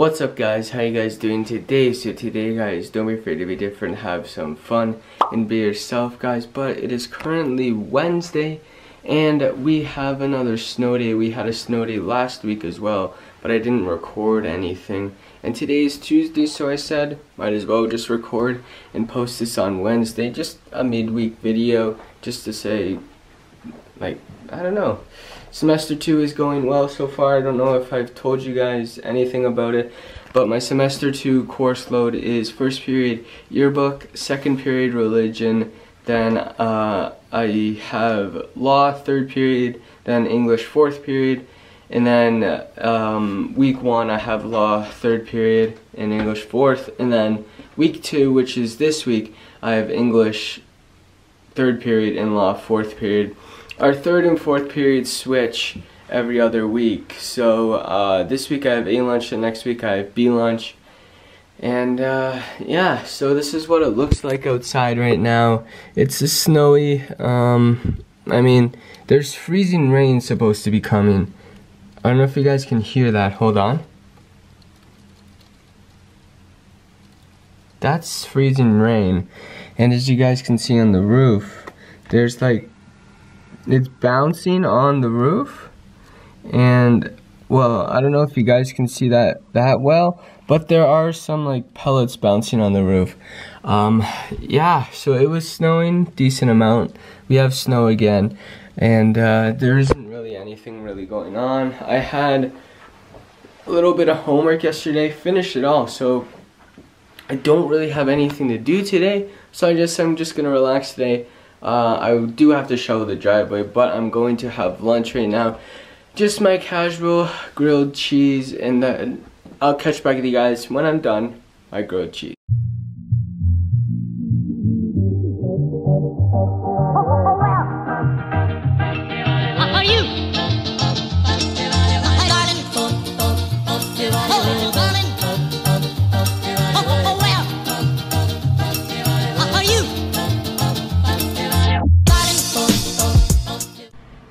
What's up guys, how you guys doing today? So today guys, don't be afraid to be different, have some fun and be yourself guys. But it is currently Wednesday and we have another snow day. We had a snow day last week as well, but I didn't record anything. And today is Tuesday, so I said might as well just record and post this on Wednesday. Just a midweek video just to say like I don't know. Semester 2 is going well so far. I don't know if I've told you guys anything about it, but my semester 2 course load is first period yearbook, second period religion, then uh, I have law third period, then English fourth period, and then um, week one I have law third period and English fourth, and then week two, which is this week, I have English third period and law fourth period our third and fourth periods switch every other week. So uh, this week I have A lunch and next week I have B lunch. And uh, yeah, so this is what it looks like outside right now. It's a snowy, um, I mean, there's freezing rain supposed to be coming. I don't know if you guys can hear that. Hold on. That's freezing rain. And as you guys can see on the roof, there's like it's bouncing on the roof. And well I don't know if you guys can see that that well but there are some like pellets bouncing on the roof. Um, yeah so it was snowing decent amount. We have snow again. And uh, there isn't really anything really going on. I had a little bit of homework yesterday finished it all. So I don't really have anything to do today. So I just I'm just gonna relax today uh, I do have to shovel the driveway, but I'm going to have lunch right now. Just my casual grilled cheese, and then I'll catch back with you guys when I'm done my grilled cheese.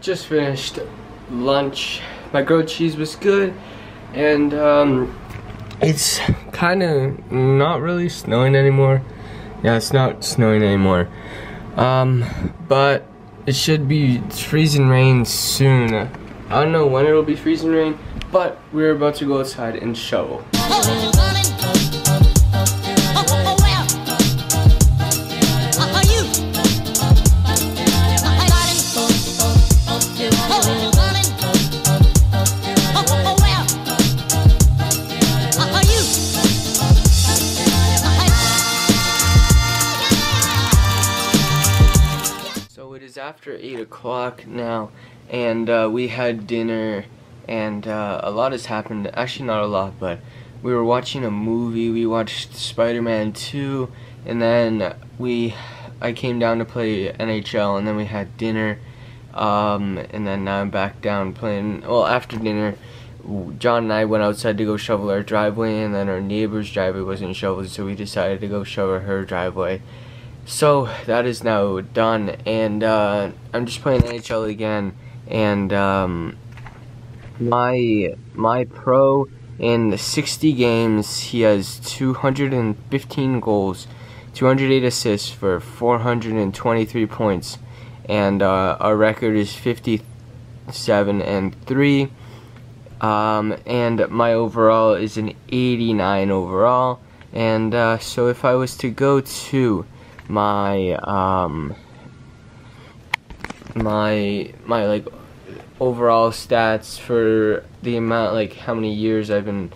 Just finished lunch. My grilled cheese was good, and um, it's kind of not really snowing anymore. Yeah, it's not snowing anymore. Um, but it should be freezing rain soon. I don't know when it'll be freezing rain, but we're about to go outside and shovel. After 8 o'clock now, and uh, we had dinner, and uh, a lot has happened. Actually, not a lot, but we were watching a movie. We watched Spider-Man 2, and then we, I came down to play NHL, and then we had dinner, um, and then now I'm back down playing, well, after dinner, John and I went outside to go shovel our driveway, and then our neighbor's driveway wasn't shoveled, so we decided to go shovel her driveway. So that is now done, and uh, I'm just playing NHL again, and um, my my pro in 60 games, he has 215 goals, 208 assists for 423 points, and uh, our record is 57 and three. Um, and my overall is an 89 overall, and uh, so if I was to go to my um my my like overall stats for the amount like how many years I've been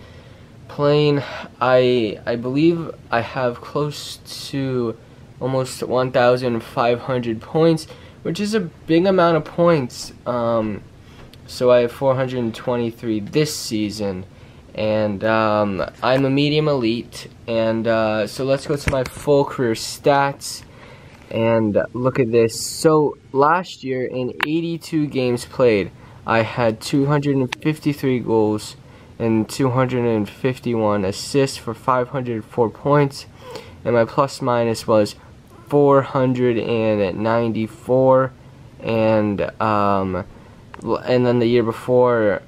playing. I I believe I have close to almost 1,500 points which is a big amount of points. Um, so I have 423 this season and um, I'm a medium elite and uh, so let's go to my full career stats. And look at this. So last year in 82 games played I had 253 goals and 251 assists for 504 points. And my plus minus was 494 and um, and then the year before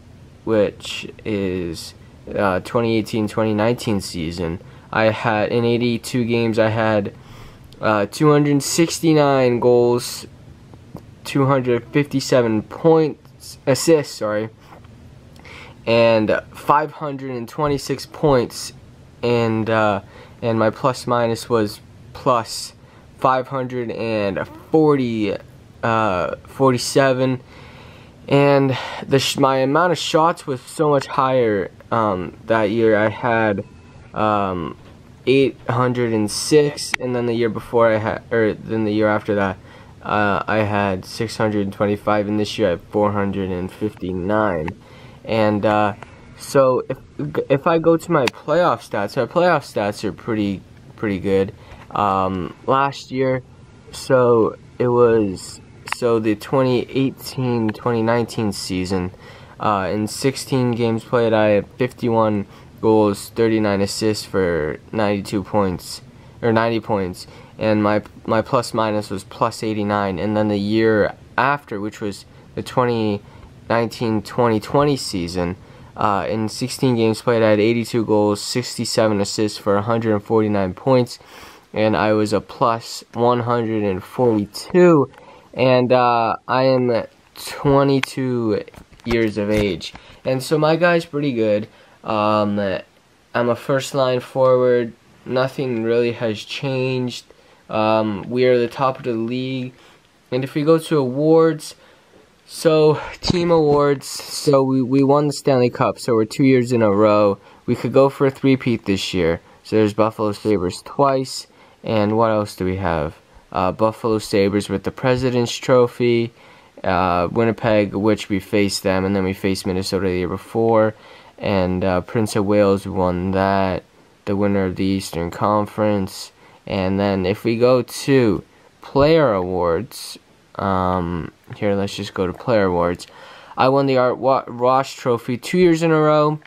which is 2018-2019 uh, season. I had in 82 games I had uh, 269 goals, 257 points, assists, sorry, and 526 points, and uh, and my plus minus was plus 540, uh, 47, and the my amount of shots was so much higher um, that year. I had um, 806, and then the year before I had, or then the year after that, uh, I had 625, and this year I have 459. And uh, so if if I go to my playoff stats, my playoff stats are pretty pretty good. Um, last year, so it was so the 2018-2019 season. Uh, in 16 games played, I had 51 goals, 39 assists for 92 points or 90 points, and my my plus minus was plus 89. And then the year after, which was the 2019-2020 season, uh, in 16 games played, I had 82 goals, 67 assists for 149 points, and I was a plus 142. And uh, I am 22 years of age, and so my guy's pretty good. Um, I'm a first line forward. Nothing really has changed. Um, we are the top of the league. And if we go to awards, so team awards, so we, we won the Stanley Cup, so we're two years in a row. We could go for a three-peat this year. So there's Buffalo Sabres twice, and what else do we have? Uh, Buffalo Sabres with the President's Trophy, uh, Winnipeg, which we faced them, and then we faced Minnesota the year before, and uh, Prince of Wales won that, the winner of the Eastern Conference. And then if we go to player awards, um, here let's just go to player awards. I won the Art Ross Trophy two years in a row.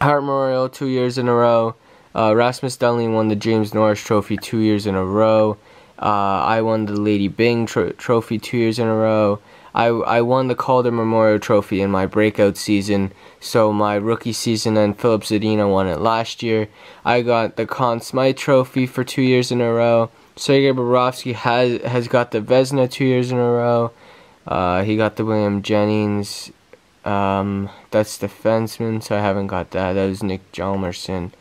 Hart Memorial two years in a row. Uh, Rasmus Dahlin won the James Norris Trophy two years in a row. Uh, I won the Lady Byng tro Trophy two years in a row. I, I won the Calder Memorial Trophy in my breakout season, so my rookie season and Filip Zadina won it last year. I got the Conn Smythe Trophy for two years in a row. Sergei Bobrovsky has has got the Vezina two years in a row. Uh, he got the William Jennings. Um, that's defenseman, so I haven't got that. That was Nick Hjalmarsson.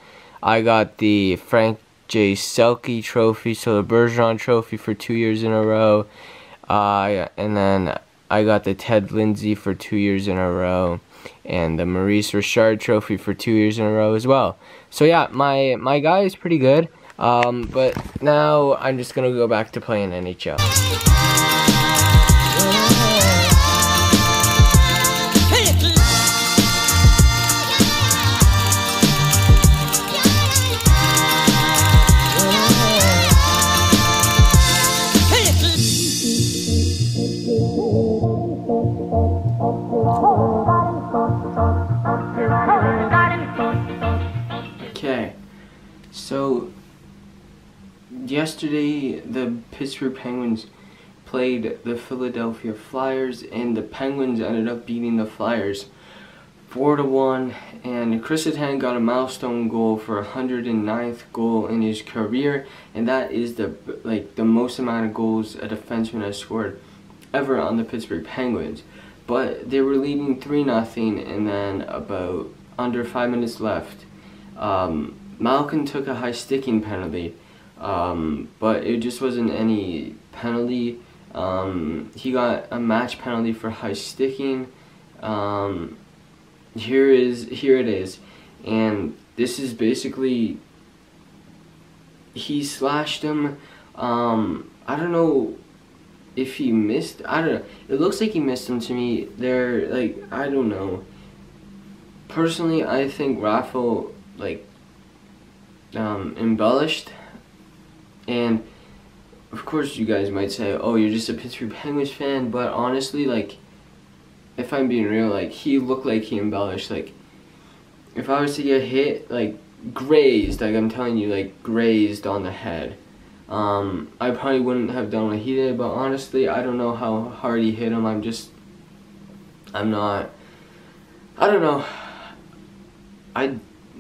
I got the Frank J. Selke Trophy, so the Bergeron Trophy for two years in a row. Uh, and then I got the Ted Lindsay for two years in a row, and the Maurice Richard Trophy for two years in a row as well. So yeah, my my guy is pretty good. Um, but now I'm just gonna go back to playing NHL. Yesterday the Pittsburgh Penguins played the Philadelphia Flyers and the Penguins ended up beating the Flyers 4 to 1 and Chris Letang got a milestone goal for 109th goal in his career and that is the like the most amount of goals a defenseman has scored ever on the Pittsburgh Penguins. But they were leading 3 nothing and then about under 5 minutes left um, Malkin took a high sticking penalty um, but it just wasn't any penalty. Um, he got a match penalty for high sticking. Um, here is here it is, and this is basically he slashed him. Um, I don't know if he missed. I don't know. It looks like he missed him to me. They're like I don't know. Personally, I think Raffl like um, embellished and of course you guys might say, oh, you're just a Pittsburgh Penguins fan, but honestly, like, if I'm being real, like, he looked like he embellished. Like, if I was to get hit, like, grazed, like I'm telling you, like, grazed on the head, um, I probably wouldn't have done what he did, but honestly, I don't know how hard he hit him. I'm just, I'm not, I don't know. I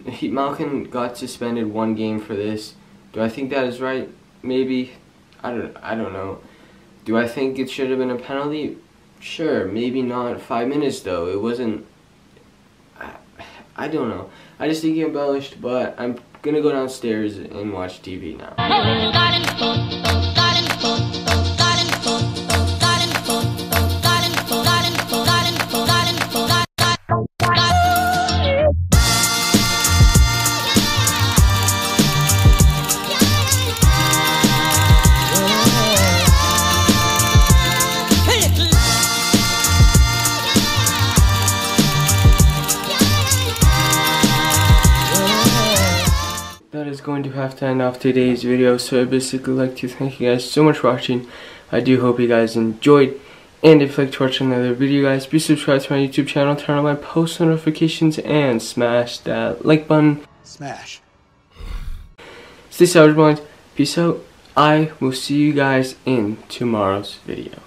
he, Malkin got suspended one game for this. Do I think that is right? Maybe. I don't. I don't know. Do I think it should have been a penalty? Sure. Maybe not five minutes though. It wasn't. I, I don't know. I just think he embellished, but I'm gonna go downstairs and watch TV now. To have to end off today's video so i basically like to thank you guys so much for watching i do hope you guys enjoyed and if you'd like to watch another video guys be subscribed to my youtube channel turn on my post notifications and smash that like button Smash. stay savage boys peace out i will see you guys in tomorrow's video.